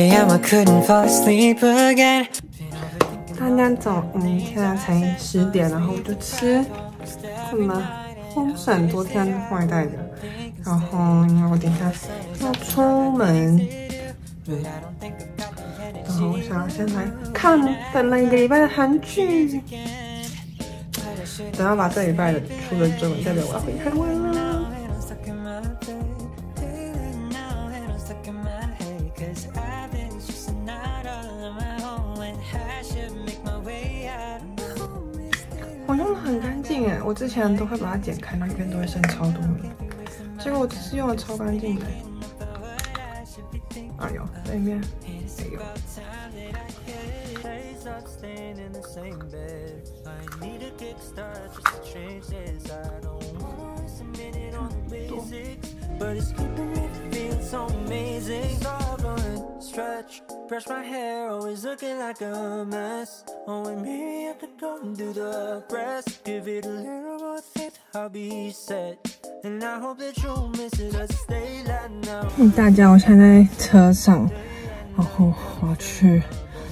AM，I couldn't fall asleep again。刚刚走，嗯，现在才十点，然后我就吃什么丰盛，昨天外带的。然后因为我等下要出门，然后我想要先来看等了一个礼拜的韩剧，等要把这礼拜的出了之后，代表我要回台湾了。我用的很干净哎，我之前都会把它剪开，那里面都会剩超多结果我这次用的超干净的。哎呦，这里面没有。Brush my hair, always looking like a mess. Oh, and maybe I could go and do the rest. Give it a little more faith, I'll be set. And I hope that you miss it, let's stay like now. 大家，我现在在车上，然后我要去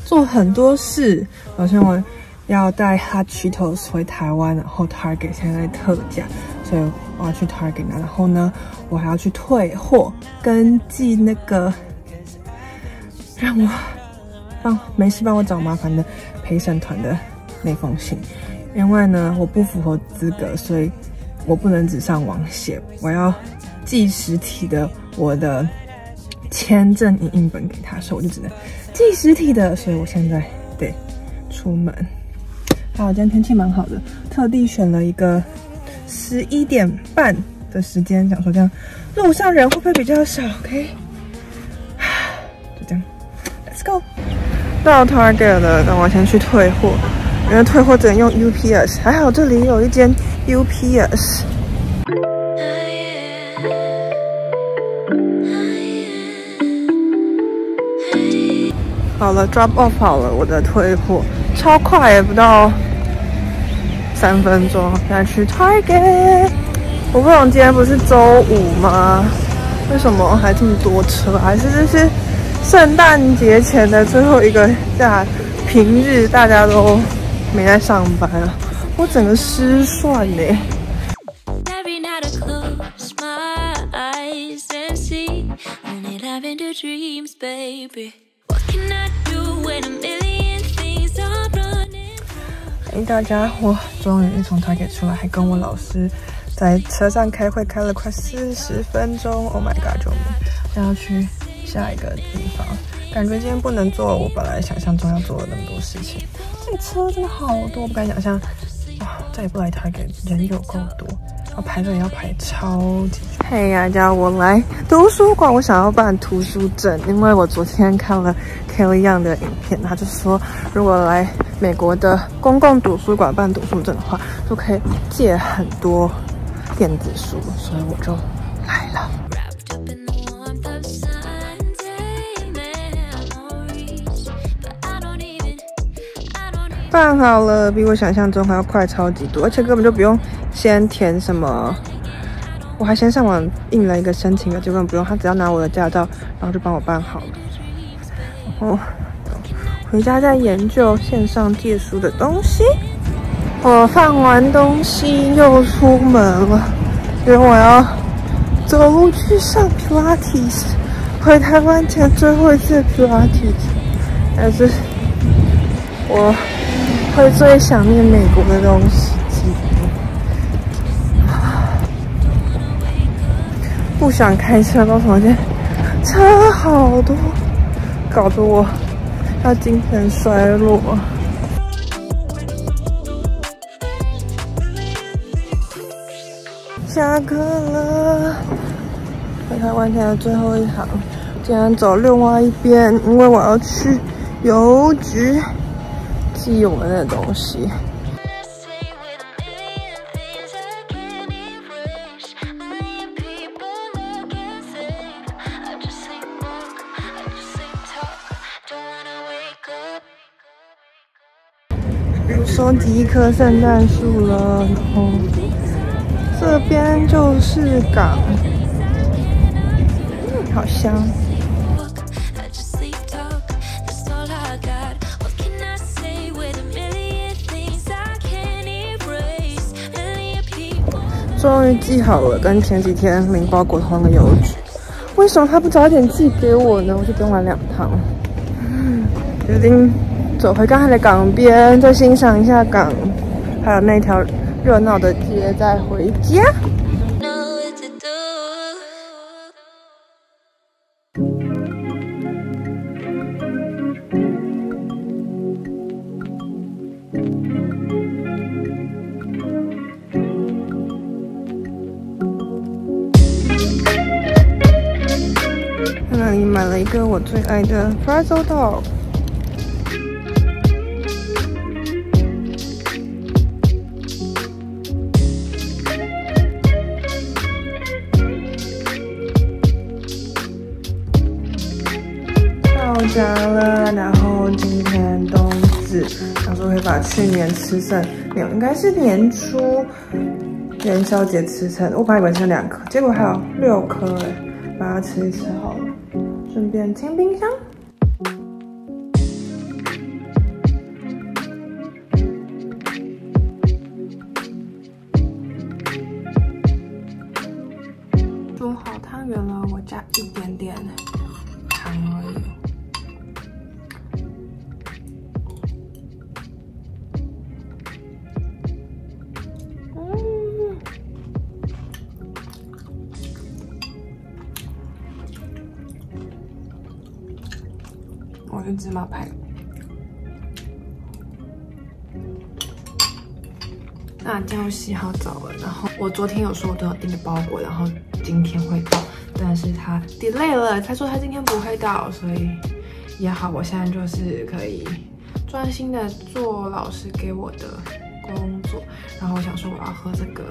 做很多事。首先我要带 Hot Cheetos 回台湾，然后 Target 现在在特价，所以我要去 Target 拿。然后呢，我还要去退货，跟寄那个。让我帮没事帮我找麻烦的陪审团的那封信，另外呢我不符合资格，所以我不能只上网写，我要寄实体的我的签证影印本给他，所以我就只能寄实体的，所以我现在得出门。好，今天天气蛮好的，特地选了一个十一点半的时间，想说这样路上人会不会比较少？OK。Let's go 到 Target 了，那我先去退货，因为退货只能用 UPS，还好这里有一间 UPS。好了，drop off 好了，我的退货超快，也不到三分钟。现在去 Target，我不懂今天不是周五吗？为什么还这么多车？还是这是？圣诞节前的最后一个假，平日大家都没在上班啊，我整个失算呢。哎，大家，我终于从 Target 出来，还跟我老师在车上开会，开了快四十分钟。Oh my god，救命！现在要去。下一个地方，感觉今天不能做我本来想象中要做的那么多事情。这车真的好多，不敢想象。哇，再也不来台给人有够多，要排队要排超级。嘿呀，叫我来图书馆，我想要办图书证，因为我昨天看了 Kelly Young 的影片，他就说如果来美国的公共图书馆办图书证的话，就可以借很多电子书，所以我就来了。办好了，比我想象中还要快超级多，而且根本就不用先填什么，我还先上网印了一个申请的，根本不用，他只要拿我的驾照，然后就帮我办好了。然后回家再研究线上借书的东西。我放完东西又出门了，因为我要走路去上普拉提，回台湾前最后一次普拉提，但是我。会最想念美国的东西，不想开车到房间，车好多，搞得我要精神衰弱。下课了，回台湾前的最后一场，竟然走另外一边，因为我要去邮局。寄我们的东西。收集一棵圣诞树了，然后这边就是港，好香。终于寄好了，跟前几天领包裹同的邮局。为什么他不早点寄给我呢？我就不用来两趟。决定走回刚才的港边，再欣赏一下港，还有那条热闹的街，再回家。一个我最爱的 Pretzel Dog。到家了，然后今天冬至，想说会把去年吃剩，没有，应该是年初元宵节吃剩，我本来以为剩两颗，结果还有六颗哎，把它吃一吃好了。顺便清冰箱。煮好汤圆了，我加一点点糖而已。我是芝麻派。那今天洗好澡了，然后我昨天有说我都要订的包裹，然后今天会到，但是他 delay 了，他说他今天不会到，所以也好，我现在就是可以专心的做老师给我的工作。然后我想说我要喝这个，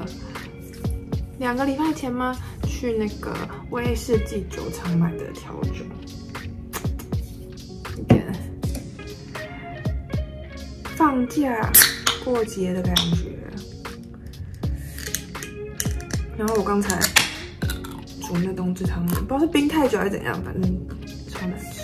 两个礼拜前吗？去那个威士忌酒厂买的调酒。放假过节的感觉。然后我刚才煮那冬至汤，不知道是冰太久还是怎样，反正超难吃。